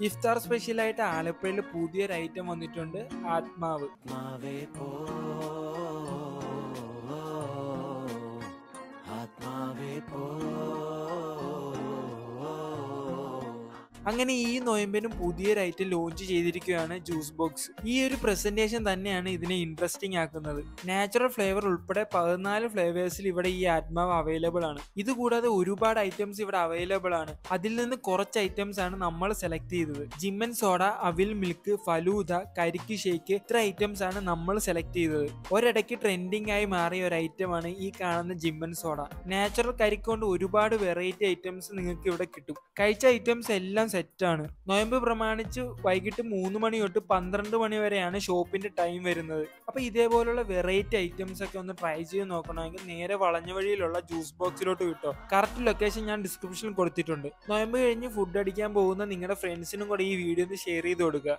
ഇഫ്താർ സ്പെഷ്യലായിട്ട് ആലപ്പുഴയിൽ പുതിയൊരു ഐറ്റം വന്നിട്ടുണ്ട് ആത്മാവ്. ആത്മാവേ പോ അങ്ങനെ ഈ നോയമ്പിനും പുതിയൊരു ഐറ്റം ലോഞ്ച് ചെയ്തിരിക്കുകയാണ് ജ്യൂസ് ബോക്സ് ഈ ഒരു പ്രസന്റേഷൻ തന്നെയാണ് ഇതിനെ ഇൻട്രസ്റ്റിംഗ് ആക്കുന്നത്. നാച്ചുറൽ ഫ്ലേവർ ഉൾപ്പെടെ പതിനാല് ഫ്ലേവേഴ്സിൽ ഇവിടെ ഈ ആത്മാവ് അവൈലബിൾ ആണ്. ഇതുകൂടാതെ ഒരുപാട് ഐറ്റംസ് ഇവിടെ അവൈലബിൾ ആണ്. അതിൽ നിന്ന് കുറച്ച് ഐറ്റംസ് ആണ് നമ്മൾ സെലക്ട് ചെയ്തത്. ജിമ്മൻ സോഡ അവിൽ മിൽക്ക് ഫലൂദ കരിക്ക് ഷേക്ക് ഇത്ര ഐറ്റംസ് ആണ് നമ്മൾ സെലക്ട് ചെയ്തത്. ഒരിടയ്ക്ക് ട്രെൻഡിങ് ആയി മാറിയ ഒരു ഐറ്റമാണ് ഈ കാണുന്ന ജിമ്മൻ സോഡ നാച്ചുറൽ കരിക്കൊണ്ട് ഒരുപാട് വെറൈറ്റി ഐറ്റംസ് നിങ്ങൾക്ക് ഇവിടെ കിട്ടും. കഴിച്ച ഐറ്റംസ് എല്ലാം സെറ്റാണ്. നോയമ്പ് പ്രമാണിച്ച് വൈകിട്ട് മൂന്ന് മണി തൊട്ട് പന്ത്രണ്ട് മണി വരെയാണ് ഷോപ്പിന്റെ ടൈം വരുന്നത്. അപ്പൊ ഇതേപോലുള്ള വെറൈറ്റി ഐറ്റംസ് ഒക്കെ ഒന്ന് ട്രൈ ചെയ്ത് നോക്കണമെങ്കിൽ നേരെ വളഞ്ഞ വഴിയിലുള്ള ജ്യൂസ് ബോക്സിലോട്ട് കിട്ടോ. കറക്റ്റ് ലൊക്കേഷൻ ഞാൻ ഡിസ്ക്രിപ്ഷനിൽ കൊടുത്തിട്ടുണ്ട്. നോയമ്പ് കഴിഞ്ഞ് ഫുഡ് അടിക്കാൻ പോകുന്ന നിങ്ങളുടെ ഫ്രണ്ട്സിനും കൂടെ ഈ വീഡിയോ ഒന്ന് ഷെയർ ചെയ്ത് കൊടുക്കുക.